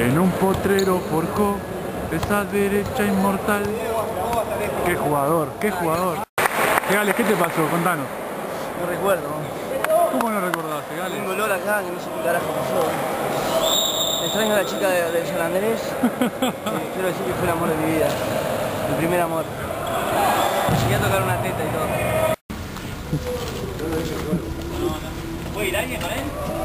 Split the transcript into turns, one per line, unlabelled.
En un potrero forjó esa derecha inmortal. Qué jugador, qué jugador. Gales, ¿qué te pasó? Contanos.
No recuerdo.
¿Cómo no recordaste, Gales?
un dolor acá que no sé qué carajo pasó. Extraño a la chica de, de San Andrés. Eh, quiero decir que fue el amor de mi vida. Mi primer amor. Llegué a tocar una teta y todo. ¿Puede ir alguien con él?